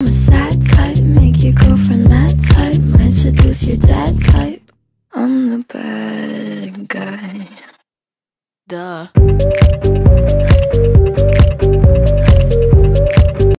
I'm a sad type, make your girlfriend mad type, might seduce your dad type. I'm the bad guy. Duh.